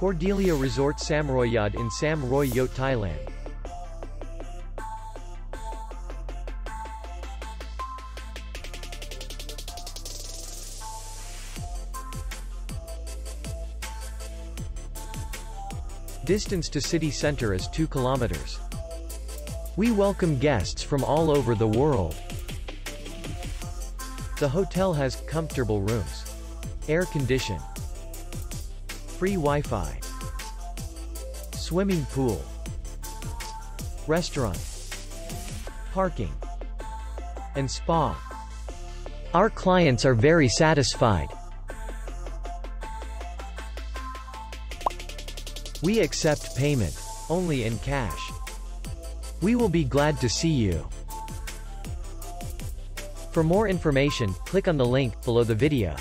Cordelia Resort Samroiyod in Sam Roi Yot, Thailand. Distance to city center is 2 kilometers. We welcome guests from all over the world. The hotel has comfortable rooms, air condition, free Wi-Fi, swimming pool, restaurant, parking, and spa. Our clients are very satisfied. We accept payment only in cash. We will be glad to see you. For more information, click on the link below the video.